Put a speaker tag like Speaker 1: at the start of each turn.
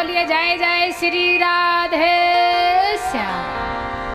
Speaker 1: बोलिए जय जय श्री राधे श्याम।